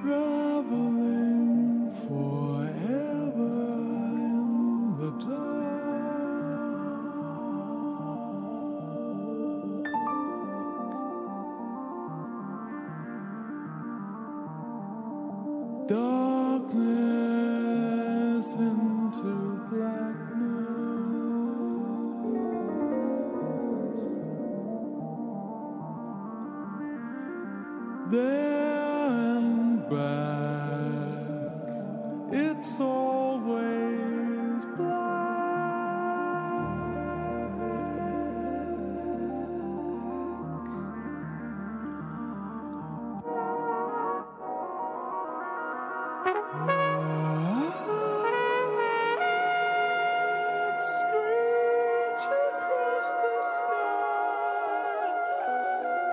traveling forever in the dark. Darkness into blackness. There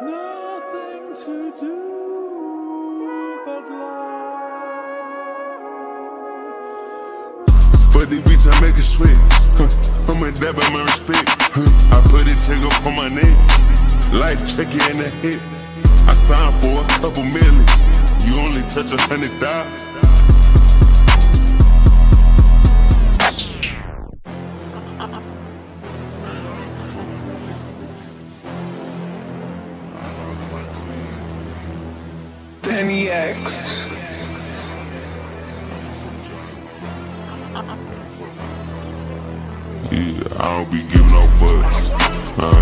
Nothing to do but lie. For beats, I make it sweat. Huh. I'm a dab my respect. Huh. I put it check up on my neck. Life check it in the hit. I signed for a couple million. You only touch a hundred thousand. Danny Yeah, I don't be giving no fucks. Huh?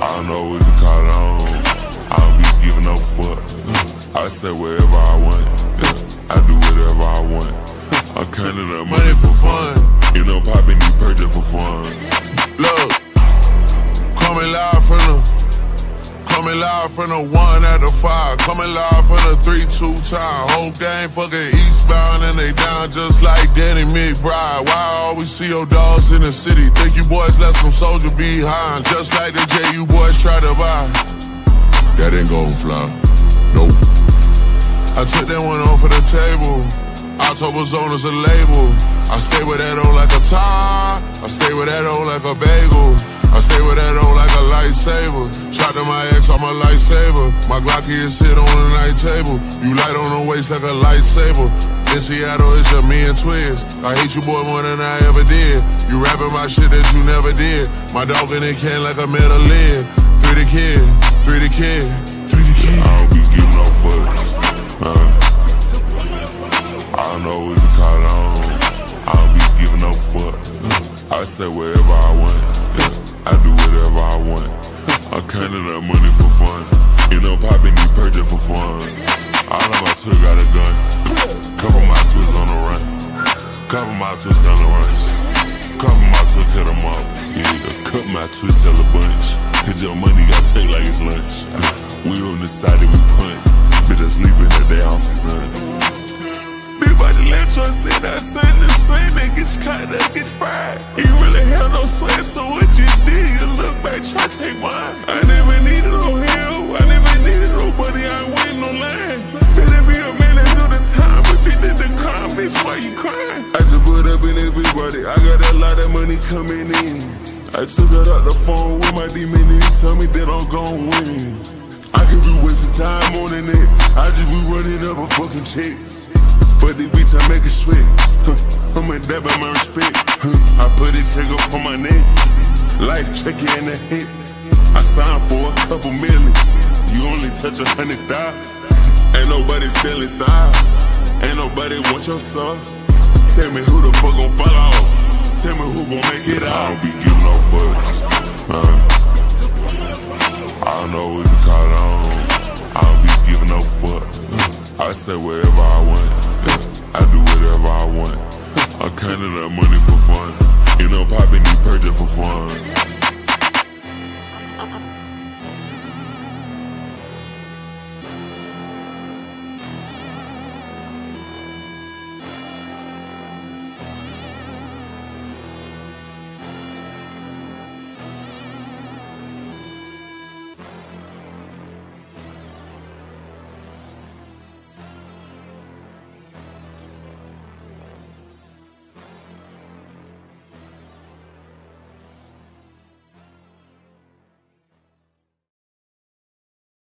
I don't know what to call on. I don't be giving no fuck. I say whatever I want. I do whatever I want. I'm counting up money for fun. You know, popping these purchase for fun. Look, coming live from the, coming live from the one at the five, coming live from the three two time. Whole gang fucking eastbound and they down just like Danny McBride. Why always see your dogs in the city? Think you boys left some soldier behind, just like the J you boys try to buy. That ain't gon' fly, nope. I took that one off of the table. October zone is a label. I stay with that on like a tie. I stay with that on like a bagel. I stay with that on like a lightsaber. Shot to my ex, I'm a lightsaber. My Glocky is sit on the night table. You light on the waist like a lightsaber. In Seattle, it's your me and Twiz. I hate you, boy, more than I ever did. You rapping my shit that you never did. My dog in the can like a metal lid. Three the kid, three the kid, three the kid. I don't be giving no fucks. Huh? I don't know what to call on. I don't be giving no fuck. I say whatever I want. I do whatever I want. I'm counting up money for fun. You know, popping these purchase for fun. All of my took got a gun. Couple my twists on the run. Couple my twists on the runs. Couple my twists cut them up. Yeah, cut my twist sell a bunch. Cause your money got take like it's lunch. We on the side that we punt. Bitch, I sleep in the day off the sun. Big body let you say that son the same that get you caught get you fried. You really have no sweat, so I never needed no help, I never needed nobody, I ain't waiting no line. Better be a man and do the time, if you did the crime, bitch, why you crying? I just put up in this big body, I got a lot of money coming in. I took it out the phone with my demon and he tell me that I'm gon' win. I could be wasting time on the net, I just be running up a fucking check. For the beats, I make it sweat. Huh. I'm a dab my respect. Huh. I put it check up on my neck. Life check in the hit. I signed for a couple million. You only touch a hundred thousand. Ain't nobody stealing style. Ain't nobody want your sauce. Tell me who the fuck gon' fall off. Tell me who gon' make it out. I don't be giving no fucks. Huh. I don't know what to call on. I don't be giving no fuck. I say whatever I want. I do whatever I want. I'm counting up money for fun. You know, popping these purchase for fun.